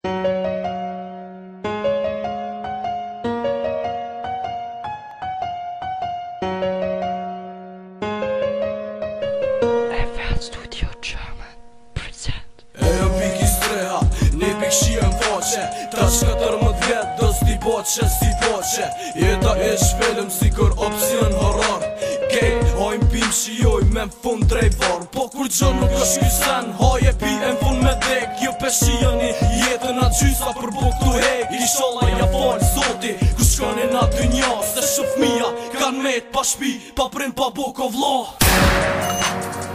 🎵🎵🎵 E jan jo pikis reha, ne pik shien faqe Ta shkater me do s'ti paqe, s'ti paqe Jeta esh film, si kër opsion horor Kejt, hajn pim, shioj, me fun drejvor Po kur që nuk është kysen, haj e pi Gjysa për bok të hek Iri sholla ja falë zoti Ku e na dy Se Se shëfmija kan met pa shpi Pa prind pa bok o vla Muzika